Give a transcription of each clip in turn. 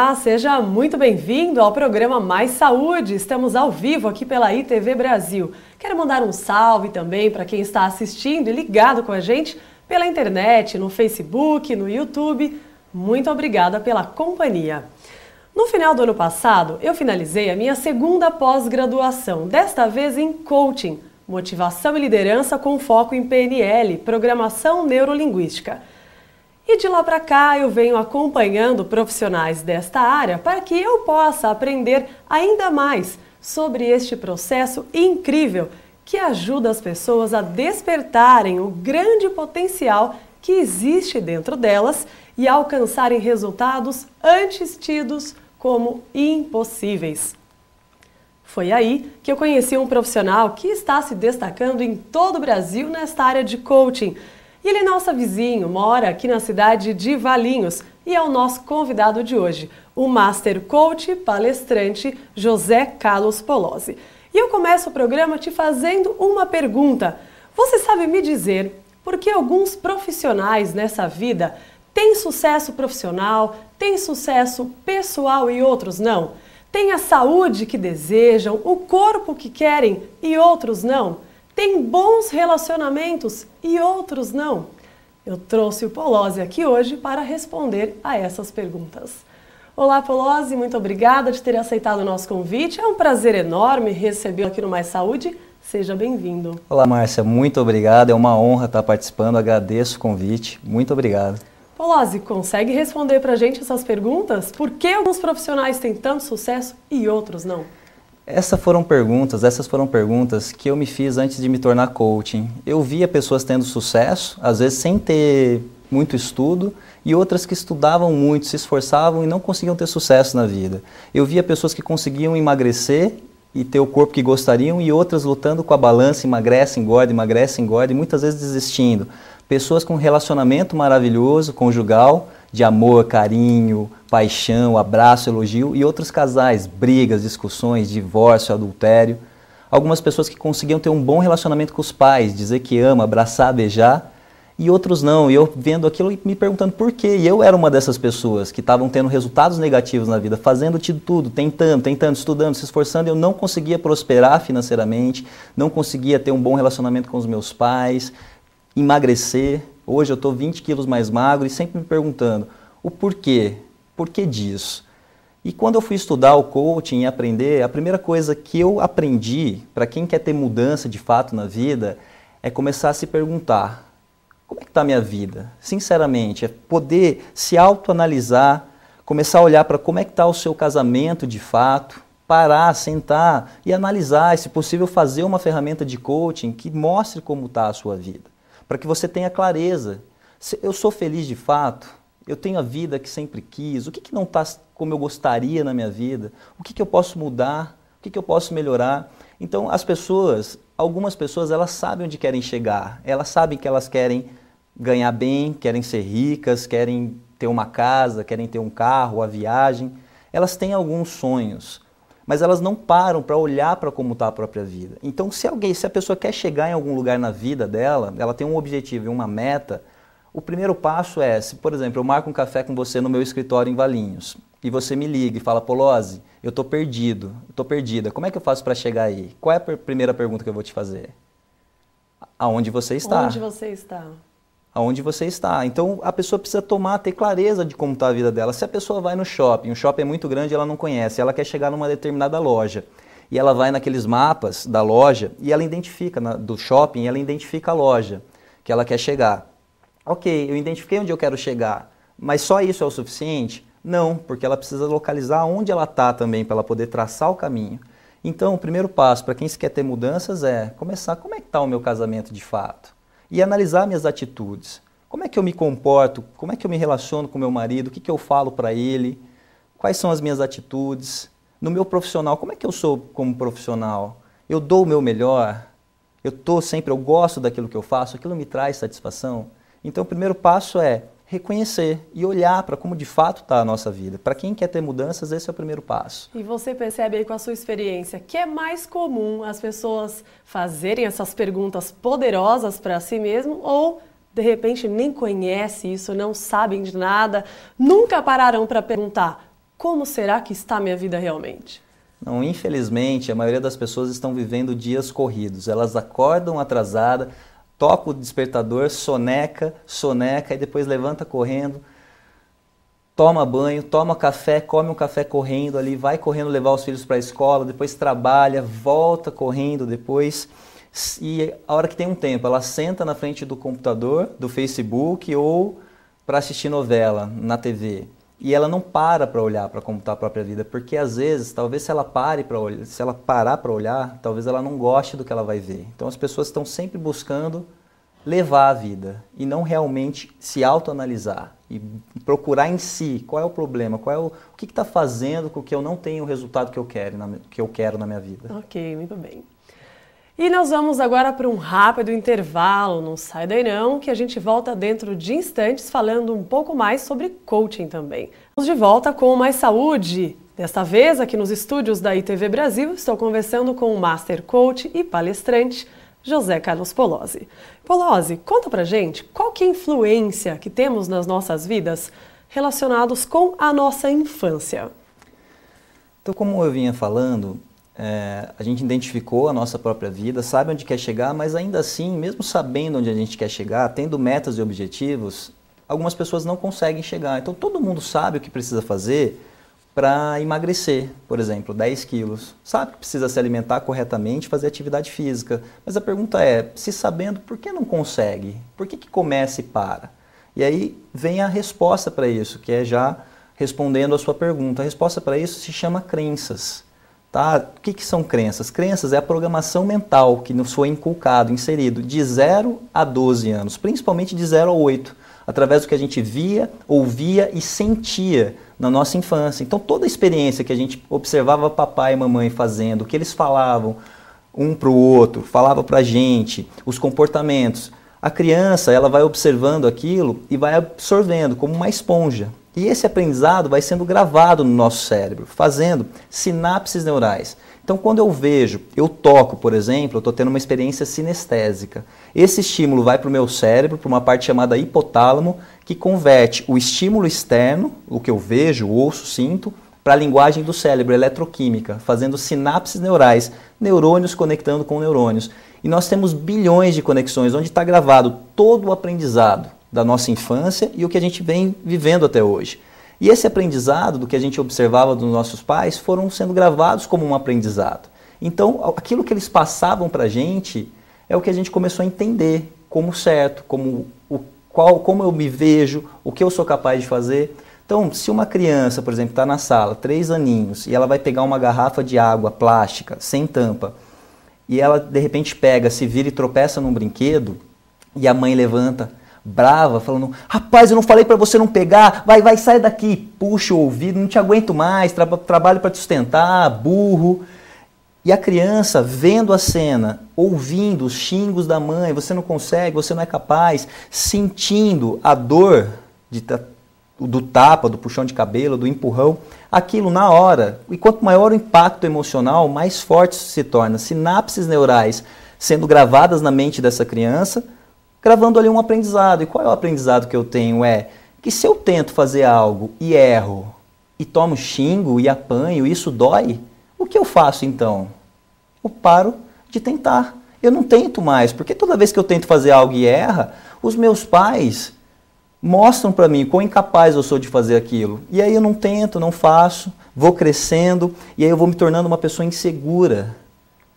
Olá, seja muito bem-vindo ao programa Mais Saúde. Estamos ao vivo aqui pela ITV Brasil. Quero mandar um salve também para quem está assistindo e ligado com a gente pela internet, no Facebook, no YouTube. Muito obrigada pela companhia. No final do ano passado, eu finalizei a minha segunda pós-graduação, desta vez em coaching, motivação e liderança com foco em PNL, programação neurolinguística. E de lá para cá eu venho acompanhando profissionais desta área para que eu possa aprender ainda mais sobre este processo incrível que ajuda as pessoas a despertarem o grande potencial que existe dentro delas e alcançarem resultados antes tidos como impossíveis. Foi aí que eu conheci um profissional que está se destacando em todo o Brasil nesta área de coaching e ele é nosso vizinho, mora aqui na cidade de Valinhos e é o nosso convidado de hoje, o Master Coach palestrante José Carlos Polozzi. E eu começo o programa te fazendo uma pergunta. Você sabe me dizer por que alguns profissionais nessa vida têm sucesso profissional, têm sucesso pessoal e outros não? Têm a saúde que desejam, o corpo que querem e outros não? Tem bons relacionamentos e outros não? Eu trouxe o Polozzi aqui hoje para responder a essas perguntas. Olá, Polozzi, muito obrigada de ter aceitado o nosso convite. É um prazer enorme recebê-lo aqui no Mais Saúde. Seja bem-vindo. Olá, Márcia, muito obrigado. É uma honra estar participando. Agradeço o convite. Muito obrigado. Polozzi, consegue responder para a gente essas perguntas? Por que alguns profissionais têm tanto sucesso e outros não? Essas foram perguntas, essas foram perguntas que eu me fiz antes de me tornar coaching. Eu via pessoas tendo sucesso, às vezes sem ter muito estudo, e outras que estudavam muito, se esforçavam e não conseguiam ter sucesso na vida. Eu via pessoas que conseguiam emagrecer e ter o corpo que gostariam, e outras lutando com a balança, emagrece, engorda, emagrece, engorda, e muitas vezes desistindo. Pessoas com um relacionamento maravilhoso, conjugal, de amor, carinho, paixão, abraço, elogio, e outros casais, brigas, discussões, divórcio, adultério. Algumas pessoas que conseguiam ter um bom relacionamento com os pais, dizer que ama, abraçar, beijar, e outros não. E eu vendo aquilo e me perguntando por quê. E eu era uma dessas pessoas que estavam tendo resultados negativos na vida, fazendo tudo, tentando, tentando, estudando, se esforçando. Eu não conseguia prosperar financeiramente, não conseguia ter um bom relacionamento com os meus pais, emagrecer. Hoje eu estou 20 quilos mais magro e sempre me perguntando o porquê. Por que disso? E quando eu fui estudar o coaching e aprender, a primeira coisa que eu aprendi, para quem quer ter mudança de fato na vida, é começar a se perguntar: como é que está a minha vida? Sinceramente, é poder se autoanalisar, começar a olhar para como é que está o seu casamento de fato, parar, sentar e analisar, e se possível fazer uma ferramenta de coaching que mostre como está a sua vida, para que você tenha clareza. Eu sou feliz de fato? eu tenho a vida que sempre quis, o que, que não está como eu gostaria na minha vida, o que, que eu posso mudar, o que, que eu posso melhorar. Então, as pessoas, algumas pessoas, elas sabem onde querem chegar, elas sabem que elas querem ganhar bem, querem ser ricas, querem ter uma casa, querem ter um carro, a viagem, elas têm alguns sonhos, mas elas não param para olhar para como está a própria vida. Então, se alguém, se a pessoa quer chegar em algum lugar na vida dela, ela tem um objetivo e uma meta, o primeiro passo é, se por exemplo eu marco um café com você no meu escritório em Valinhos e você me liga e fala, Polozzi, eu estou perdido, estou perdida, como é que eu faço para chegar aí? Qual é a primeira pergunta que eu vou te fazer? Aonde você está? Onde você está? Aonde você está. Então a pessoa precisa tomar, ter clareza de como está a vida dela. Se a pessoa vai no shopping, o shopping é muito grande, ela não conhece, ela quer chegar numa determinada loja e ela vai naqueles mapas da loja e ela identifica na, do shopping, ela identifica a loja que ela quer chegar. Ok, eu identifiquei onde eu quero chegar, mas só isso é o suficiente? Não, porque ela precisa localizar onde ela está também para ela poder traçar o caminho. Então, o primeiro passo para quem se quer ter mudanças é começar como é que está o meu casamento de fato e analisar minhas atitudes. Como é que eu me comporto? Como é que eu me relaciono com meu marido? O que, que eu falo para ele? Quais são as minhas atitudes? No meu profissional, como é que eu sou como profissional? Eu dou o meu melhor? Eu tô sempre, eu gosto daquilo que eu faço? Aquilo me traz satisfação? Então, o primeiro passo é reconhecer e olhar para como de fato está a nossa vida. Para quem quer ter mudanças, esse é o primeiro passo. E você percebe aí com a sua experiência que é mais comum as pessoas fazerem essas perguntas poderosas para si mesmo ou de repente nem conhece isso, não sabem de nada, nunca pararam para perguntar como será que está a minha vida realmente? Não, infelizmente, a maioria das pessoas estão vivendo dias corridos. Elas acordam atrasada, toca o despertador, soneca, soneca e depois levanta correndo, toma banho, toma café, come um café correndo ali, vai correndo levar os filhos para a escola, depois trabalha, volta correndo depois. E a hora que tem um tempo, ela senta na frente do computador, do Facebook ou para assistir novela na TV e ela não para para olhar para como está a própria vida, porque às vezes, talvez se ela pare para olhar, se ela parar para olhar, talvez ela não goste do que ela vai ver. Então as pessoas estão sempre buscando levar a vida e não realmente se autoanalisar e procurar em si qual é o problema, qual é o, o que está fazendo com que eu não tenha o resultado que eu quero na, que eu quero na minha vida. Ok, muito bem. E nós vamos agora para um rápido intervalo, não sai daí não, que a gente volta dentro de instantes falando um pouco mais sobre coaching também. Vamos de volta com Mais Saúde. Desta vez, aqui nos estúdios da ITV Brasil, estou conversando com o Master Coach e palestrante José Carlos Polozzi. Polozzi, conta pra gente qual que é a influência que temos nas nossas vidas relacionados com a nossa infância. Então, como eu vinha falando, é, a gente identificou a nossa própria vida, sabe onde quer chegar, mas ainda assim, mesmo sabendo onde a gente quer chegar, tendo metas e objetivos, algumas pessoas não conseguem chegar. Então todo mundo sabe o que precisa fazer para emagrecer, por exemplo, 10 quilos. Sabe que precisa se alimentar corretamente, fazer atividade física. Mas a pergunta é, se sabendo, por que não consegue? Por que, que começa e para? E aí vem a resposta para isso, que é já respondendo a sua pergunta. A resposta para isso se chama crenças. Tá? O que, que são crenças? Crenças é a programação mental que nos foi inculcado, inserido de 0 a 12 anos, principalmente de 0 a 8, através do que a gente via, ouvia e sentia na nossa infância. Então toda a experiência que a gente observava papai e mamãe fazendo, o que eles falavam um para o outro, falava para a gente, os comportamentos, a criança ela vai observando aquilo e vai absorvendo como uma esponja. E esse aprendizado vai sendo gravado no nosso cérebro, fazendo sinapses neurais. Então, quando eu vejo, eu toco, por exemplo, eu estou tendo uma experiência sinestésica. Esse estímulo vai para o meu cérebro, para uma parte chamada hipotálamo, que converte o estímulo externo, o que eu vejo, ouço, sinto, para a linguagem do cérebro, eletroquímica, fazendo sinapses neurais, neurônios conectando com neurônios. E nós temos bilhões de conexões, onde está gravado todo o aprendizado da nossa infância e o que a gente vem vivendo até hoje. E esse aprendizado do que a gente observava dos nossos pais foram sendo gravados como um aprendizado. Então, aquilo que eles passavam para a gente é o que a gente começou a entender como certo, como o qual, como eu me vejo, o que eu sou capaz de fazer. Então, se uma criança, por exemplo, está na sala, três aninhos, e ela vai pegar uma garrafa de água plástica, sem tampa, e ela de repente pega, se vira e tropeça num brinquedo, e a mãe levanta, brava, falando: Rapaz, eu não falei para você não pegar, vai, vai, sai daqui. Puxa o ouvido, não te aguento mais, tra trabalho para te sustentar, burro. E a criança, vendo a cena, ouvindo os xingos da mãe, você não consegue, você não é capaz, sentindo a dor de, do tapa, do puxão de cabelo, do empurrão, aquilo na hora. E quanto maior o impacto emocional, mais forte se torna. Sinapses neurais sendo gravadas na mente dessa criança, gravando ali um aprendizado. E qual é o aprendizado que eu tenho? É que se eu tento fazer algo e erro, e tomo xingo e apanho, e isso dói, o que eu faço então? Eu paro de tentar. Eu não tento mais, porque toda vez que eu tento fazer algo e erra, os meus pais mostram para mim quão incapaz eu sou de fazer aquilo. E aí eu não tento, não faço, vou crescendo, e aí eu vou me tornando uma pessoa insegura,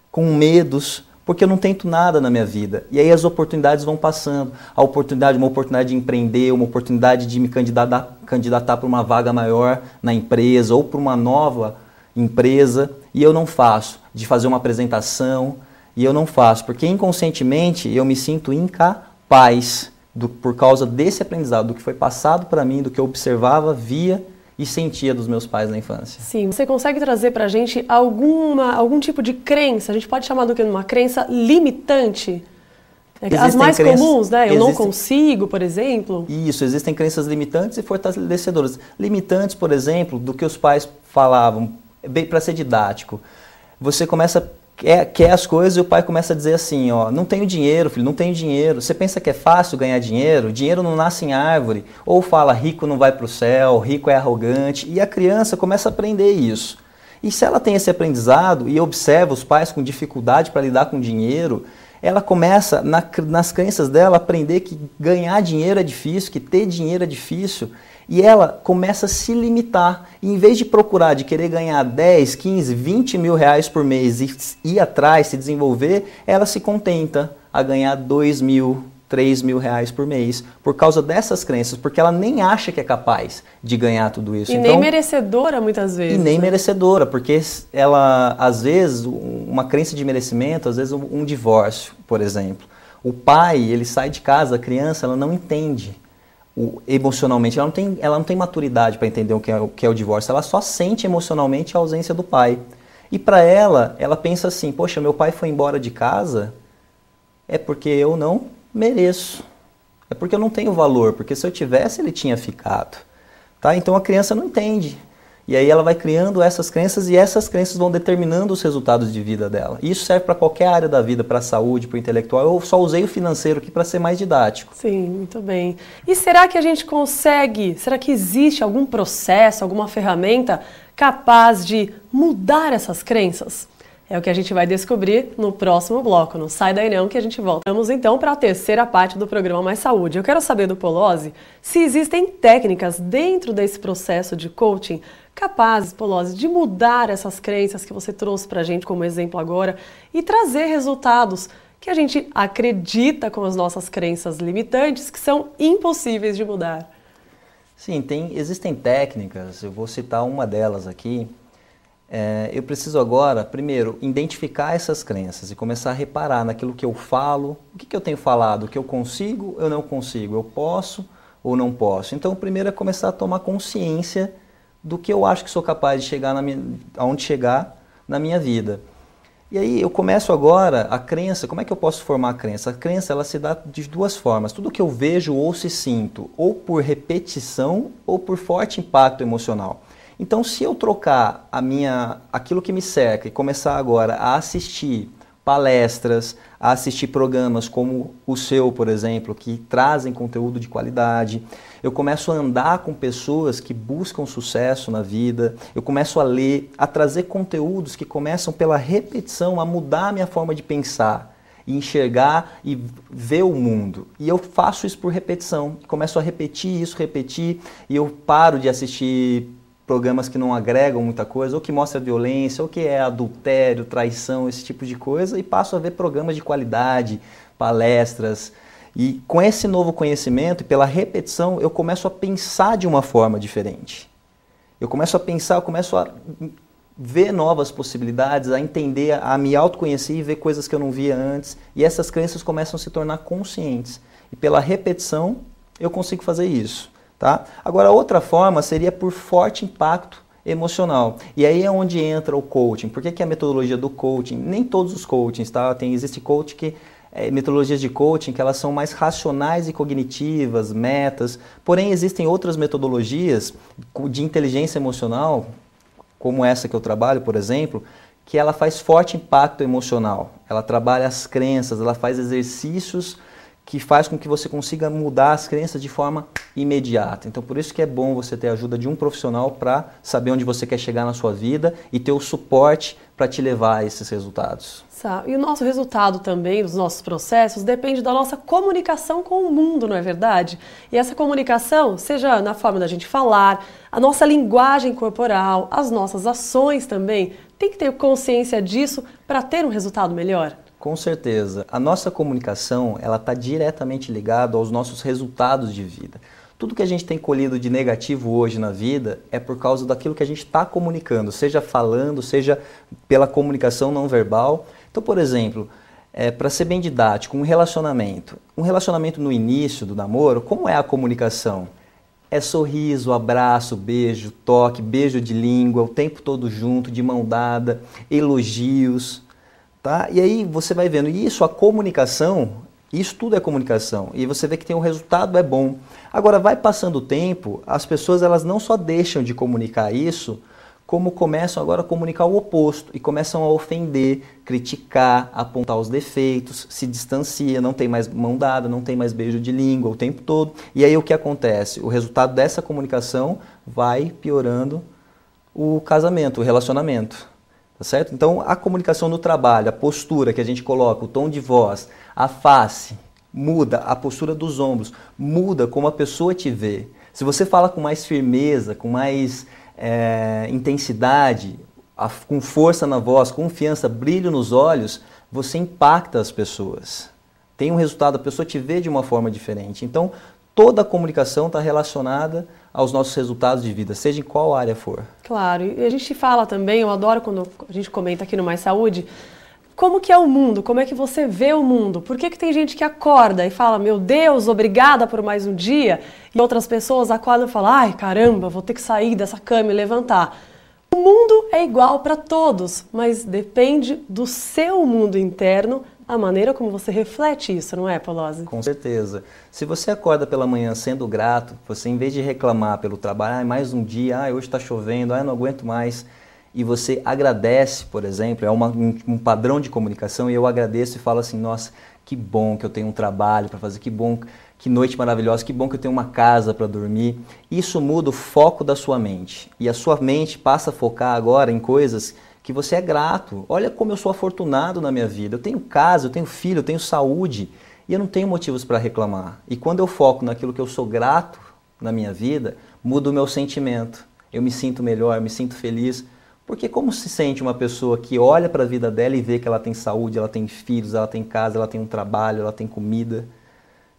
com medos, porque eu não tento nada na minha vida. E aí as oportunidades vão passando. A oportunidade, uma oportunidade de empreender, uma oportunidade de me candidatar, candidatar para uma vaga maior na empresa ou para uma nova empresa, e eu não faço. De fazer uma apresentação, e eu não faço, porque inconscientemente eu me sinto incapaz do, por causa desse aprendizado, do que foi passado para mim, do que eu observava, via e sentia dos meus pais na infância. Sim, você consegue trazer para a gente alguma, algum tipo de crença, a gente pode chamar do que uma crença limitante? É As mais crenças, comuns, né? Eu existem, não consigo, por exemplo. Isso, existem crenças limitantes e fortalecedoras. Limitantes, por exemplo, do que os pais falavam, bem para ser didático. Você começa a quer, quer as coisas e o pai começa a dizer assim, ó, não tenho dinheiro, filho, não tenho dinheiro. Você pensa que é fácil ganhar dinheiro? Dinheiro não nasce em árvore. Ou fala, rico não vai para o céu, rico é arrogante. E a criança começa a aprender isso. E se ela tem esse aprendizado e observa os pais com dificuldade para lidar com dinheiro, ela começa, na, nas crenças dela, a aprender que ganhar dinheiro é difícil, que ter dinheiro é difícil. E ela começa a se limitar. E em vez de procurar, de querer ganhar 10, 15, 20 mil reais por mês e ir atrás, se desenvolver, ela se contenta a ganhar 2 mil, 3 mil reais por mês, por causa dessas crenças, porque ela nem acha que é capaz de ganhar tudo isso. E então, nem merecedora muitas vezes. E nem né? merecedora, porque ela, às vezes, uma crença de merecimento, às vezes um, um divórcio, por exemplo. O pai, ele sai de casa, a criança, ela não entende o, emocionalmente, ela não tem, ela não tem maturidade para entender o que, é, o que é o divórcio, ela só sente emocionalmente a ausência do pai. E para ela, ela pensa assim: poxa, meu pai foi embora de casa, é porque eu não mereço. É porque eu não tenho valor, porque se eu tivesse, ele tinha ficado. Tá? Então a criança não entende. E aí ela vai criando essas crenças e essas crenças vão determinando os resultados de vida dela. E isso serve para qualquer área da vida, para a saúde, para o intelectual. Eu só usei o financeiro aqui para ser mais didático. Sim, muito bem. E será que a gente consegue, será que existe algum processo, alguma ferramenta capaz de mudar essas crenças? É o que a gente vai descobrir no próximo bloco. Não sai daí não que a gente volta. Vamos então para a terceira parte do programa Mais Saúde. Eu quero saber do Polozzi se existem técnicas dentro desse processo de coaching capazes, Polozzi, de mudar essas crenças que você trouxe para a gente como exemplo agora e trazer resultados que a gente acredita com as nossas crenças limitantes que são impossíveis de mudar. Sim, tem, existem técnicas, eu vou citar uma delas aqui, é, eu preciso agora, primeiro, identificar essas crenças e começar a reparar naquilo que eu falo, o que, que eu tenho falado, o que eu consigo, eu não consigo, eu posso ou não posso. Então, o primeiro é começar a tomar consciência do que eu acho que sou capaz de chegar minha, aonde chegar na minha vida. E aí eu começo agora a crença, como é que eu posso formar a crença? A crença ela se dá de duas formas. Tudo que eu vejo ou se sinto, ou por repetição ou por forte impacto emocional. Então, se eu trocar a minha, aquilo que me cerca e começar agora a assistir palestras, a assistir programas como o seu, por exemplo, que trazem conteúdo de qualidade, eu começo a andar com pessoas que buscam sucesso na vida, eu começo a ler, a trazer conteúdos que começam pela repetição a mudar a minha forma de pensar e enxergar e ver o mundo. E eu faço isso por repetição, começo a repetir isso, repetir, e eu paro de assistir programas que não agregam muita coisa, ou que mostra violência, ou que é adultério, traição, esse tipo de coisa, e passo a ver programas de qualidade, palestras. E com esse novo conhecimento e pela repetição, eu começo a pensar de uma forma diferente. Eu começo a pensar, eu começo a ver novas possibilidades, a entender, a me autoconhecer e ver coisas que eu não via antes. E essas crenças começam a se tornar conscientes. E pela repetição, eu consigo fazer isso. Tá? Agora, outra forma seria por forte impacto emocional. E aí é onde entra o coaching. Por que, que a metodologia do coaching? Nem todos os coachings, tá? Tem, existe coach que é, metodologias de coaching que elas são mais racionais e cognitivas, metas. Porém, existem outras metodologias de inteligência emocional, como essa que eu trabalho, por exemplo, que ela faz forte impacto emocional. Ela trabalha as crenças, ela faz exercícios que faz com que você consiga mudar as crenças de forma imediata. Então, por isso que é bom você ter a ajuda de um profissional para saber onde você quer chegar na sua vida e ter o suporte para te levar a esses resultados. E o nosso resultado também, dos nossos processos, depende da nossa comunicação com o mundo, não é verdade? E essa comunicação, seja na forma da gente falar, a nossa linguagem corporal, as nossas ações também, tem que ter consciência disso para ter um resultado melhor? Com certeza. A nossa comunicação ela está diretamente ligada aos nossos resultados de vida. Tudo que a gente tem colhido de negativo hoje na vida é por causa daquilo que a gente está comunicando, seja falando, seja pela comunicação não verbal. Então, por exemplo, é, para ser bem didático, um relacionamento. Um relacionamento no início do namoro, como é a comunicação? É sorriso, abraço, beijo, toque, beijo de língua, o tempo todo junto, de mão dada, elogios, Tá? E aí você vai vendo isso, a comunicação, isso tudo é comunicação. E você vê que tem um resultado é bom. Agora vai passando o tempo, as pessoas elas não só deixam de comunicar isso, como começam agora a comunicar o oposto e começam a ofender, criticar, apontar os defeitos, se distancia, não tem mais mão dada, não tem mais beijo de língua o tempo todo. E aí o que acontece? O resultado dessa comunicação vai piorando o casamento, o relacionamento. Tá certo? Então, a comunicação no trabalho, a postura que a gente coloca, o tom de voz, a face, muda a postura dos ombros, muda como a pessoa te vê. Se você fala com mais firmeza, com mais é, intensidade, a, com força na voz, confiança, brilho nos olhos, você impacta as pessoas. Tem um resultado, a pessoa te vê de uma forma diferente. Então, toda a comunicação está relacionada aos nossos resultados de vida, seja em qual área for. Claro, e a gente fala também, eu adoro quando a gente comenta aqui no Mais Saúde, como que é o mundo, como é que você vê o mundo, por que, que tem gente que acorda e fala, meu Deus, obrigada por mais um dia, e outras pessoas acordam e falam, ai caramba, vou ter que sair dessa cama e levantar. O mundo é igual para todos, mas depende do seu mundo interno a maneira como você reflete isso, não é, Polozzi? Com certeza. Se você acorda pela manhã sendo grato, você em vez de reclamar pelo trabalho, ah, mais um dia, ah, hoje está chovendo, ah, não aguento mais, e você agradece, por exemplo, é uma, um, um, padrão de comunicação, e eu agradeço e falo assim, nossa, que bom que eu tenho um trabalho para fazer, que bom, que noite maravilhosa, que bom que eu tenho uma casa para dormir. Isso muda o foco da sua mente, e a sua mente passa a focar agora em coisas que você é grato. Olha como eu sou afortunado na minha vida. Eu tenho casa, eu tenho filho, eu tenho saúde e eu não tenho motivos para reclamar. E quando eu foco naquilo que eu sou grato na minha vida, muda o meu sentimento. Eu me sinto melhor, eu me sinto feliz. Porque como se sente uma pessoa que olha para a vida dela e vê que ela tem saúde, ela tem filhos, ela tem casa, ela tem um trabalho, ela tem comida?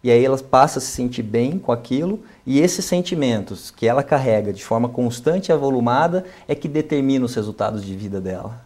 E aí ela passa a se sentir bem com aquilo, e esses sentimentos que ela carrega de forma constante e avolumada é que determina os resultados de vida dela.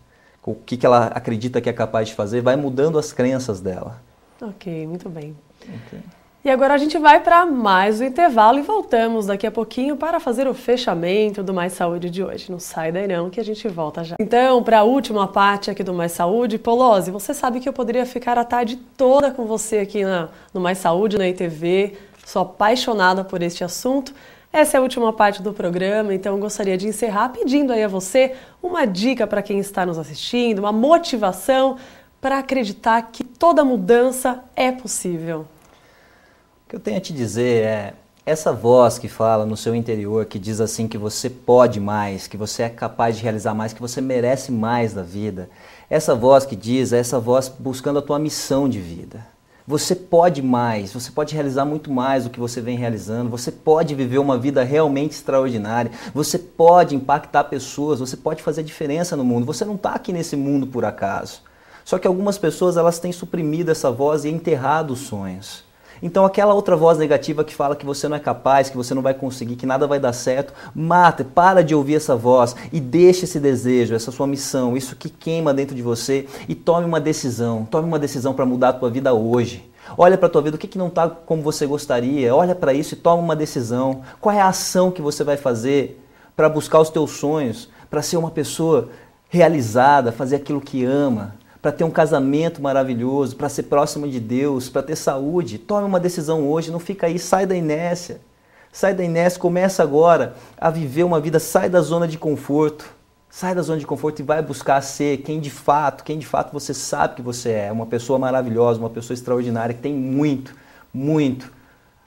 O que, que ela acredita que é capaz de fazer vai mudando as crenças dela. Ok, muito bem. Okay. E agora a gente vai para mais um intervalo e voltamos daqui a pouquinho para fazer o fechamento do Mais Saúde de hoje. Não sai daí não que a gente volta já. Então, para a última parte aqui do Mais Saúde, Polose, você sabe que eu poderia ficar a tarde toda com você aqui na, no Mais Saúde, na ITV. Sou apaixonada por este assunto. Essa é a última parte do programa, então gostaria de encerrar pedindo aí a você uma dica para quem está nos assistindo, uma motivação para acreditar que toda mudança é possível. O que eu tenho a te dizer é essa voz que fala no seu interior, que diz assim que você pode mais, que você é capaz de realizar mais, que você merece mais da vida. Essa voz que diz, é essa voz buscando a tua missão de vida. Você pode mais, você pode realizar muito mais do que você vem realizando, você pode viver uma vida realmente extraordinária, você pode impactar pessoas, você pode fazer diferença no mundo. Você não está aqui nesse mundo por acaso. Só que algumas pessoas elas têm suprimido essa voz e enterrado os sonhos. Então aquela outra voz negativa que fala que você não é capaz, que você não vai conseguir, que nada vai dar certo, mata, para de ouvir essa voz e deixe esse desejo, essa sua missão, isso que queima dentro de você e tome uma decisão, tome uma decisão para mudar a tua vida hoje. Olha para a tua vida, o que, que não está como você gostaria, olha para isso e toma uma decisão. Qual é a ação que você vai fazer para buscar os teus sonhos, para ser uma pessoa realizada, fazer aquilo que ama, para ter um casamento maravilhoso, para ser próximo de Deus, para ter saúde. Tome uma decisão hoje, não fica aí, sai da inércia. Sai da inércia, começa agora a viver uma vida, sai da zona de conforto. Sai da zona de conforto e vai buscar ser quem de fato, quem de fato você sabe que você é, uma pessoa maravilhosa, uma pessoa extraordinária que tem muito, muito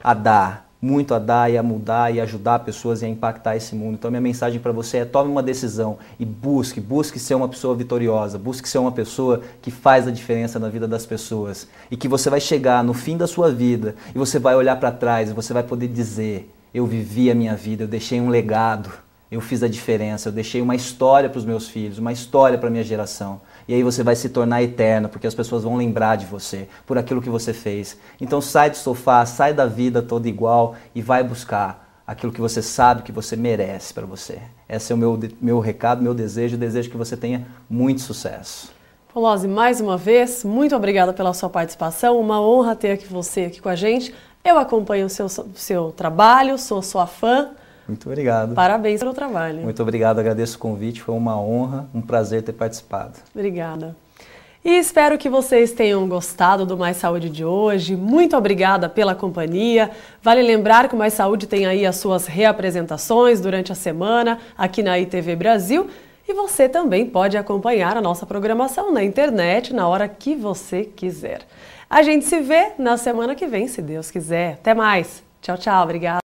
a dar muito a dar e a mudar e ajudar pessoas e a impactar esse mundo. Então minha mensagem para você é tome uma decisão e busque, busque ser uma pessoa vitoriosa, busque ser uma pessoa que faz a diferença na vida das pessoas e que você vai chegar no fim da sua vida e você vai olhar para trás e você vai poder dizer: eu vivi a minha vida, eu deixei um legado, eu fiz a diferença, eu deixei uma história para os meus filhos, uma história para a minha geração. E aí você vai se tornar eterno, porque as pessoas vão lembrar de você por aquilo que você fez. Então sai do sofá, sai da vida toda igual e vai buscar aquilo que você sabe que você merece para você. Esse é o meu, meu recado, meu desejo, desejo que você tenha muito sucesso. Polozzi, mais uma vez, muito obrigada pela sua participação. Uma honra ter aqui você aqui com a gente. Eu acompanho o seu, seu trabalho, sou sua fã. Muito obrigado. Parabéns pelo trabalho. Muito obrigado, agradeço o convite, foi uma honra, um prazer ter participado. Obrigada. E espero que vocês tenham gostado do Mais Saúde de hoje. Muito obrigada pela companhia. Vale lembrar que o Mais Saúde tem aí as suas reapresentações durante a semana aqui na ITV Brasil. E você também pode acompanhar a nossa programação na internet na hora que você quiser. A gente se vê na semana que vem, se Deus quiser. Até mais. Tchau, tchau. Obrigada.